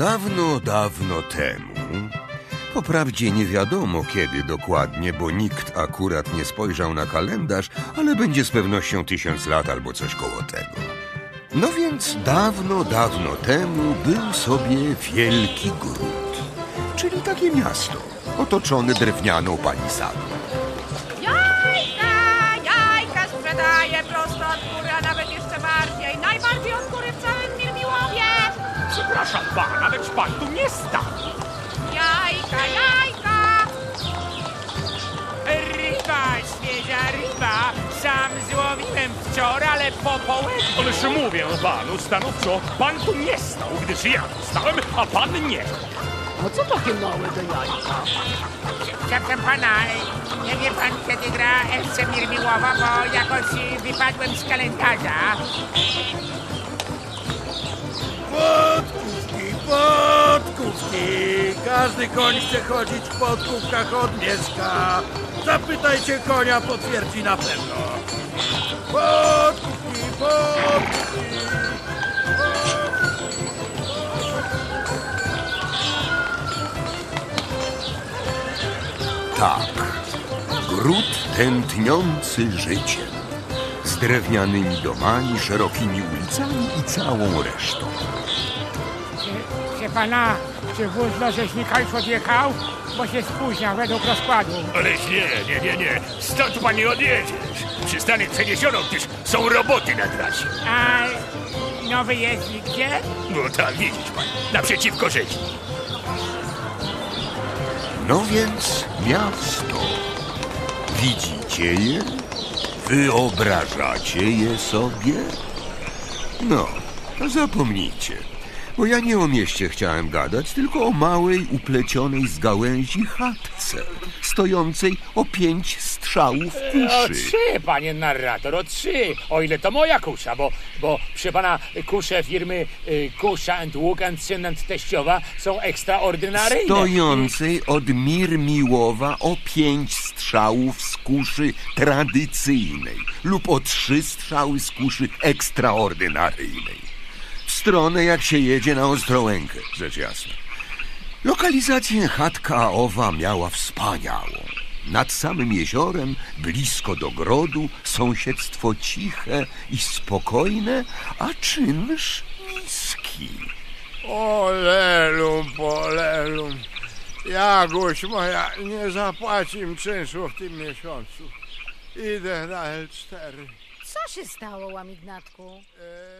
Dawno, dawno temu. Poprawdzie nie wiadomo kiedy dokładnie, bo nikt akurat nie spojrzał na kalendarz, ale będzie z pewnością tysiąc lat albo coś koło tego. No więc dawno, dawno temu był sobie wielki gród, czyli takie miasto otoczone drewnianą palisadą. Pana, lecz pan tu nie stał. Jajka, jajka. Ryba, świeża ryba. Sam złowiłem wczoraj, ale po południu. Ależ mówię panu stanowczo, pan tu nie stał, gdyż ja tu stałem, a pan nie. A co takie małe te jajka? Przepraszam pana, nie wie pan kiedy gra FC Mirmiłowa, bo jakoś wypadłem z kalendarza. Podkówki! Każdy koń chce chodzić w podkówkach od Mieszka. Zapytajcie konia, potwierdzi na pewno. Podkówki, podkówki! Tak, gród tętniący życiem, z drewnianymi domami, szerokimi ulicami i całą resztą. Proszę pana, czy wóz do rzeźnika odjechał? Bo się spóźnia według rozkładu. Ależ nie, nie, nie, nie. Stąd pan nie odjedziesz. Przystanek przeniesiono, gdyż są roboty na trasie. A nowy jeździ gdzie? No tak, widzisz pan, naprzeciwko rzeki. No więc miasto. Widzicie je? Wyobrażacie je sobie? No, zapomnijcie. Bo ja nie o mieście chciałem gadać, tylko o małej, uplecionej z gałęzi chatce, stojącej o pięć strzałów O kuszy. trzy, panie narrator, o trzy. O ile to moja kusza, bo, bo przy pana kusze firmy y, Kusza and Łuk and Syn and Teściowa są ekstraordynaryjne. Stojącej od Mirmiłowa o pięć strzałów z kuszy tradycyjnej lub o trzy strzały z kuszy ekstraordynaryjnej. Stronę jak się jedzie na Ostrołękę, rzecz jasna. Lokalizację chatka owa miała wspaniałą. Nad samym jeziorem, blisko do grodu, sąsiedztwo ciche i spokojne, a czynsz niski. Olelum, polelum. Jaguś moja nie zapłaci im czynszu w tym miesiącu. Idę na L4. Co się stało, Łamignatku? E,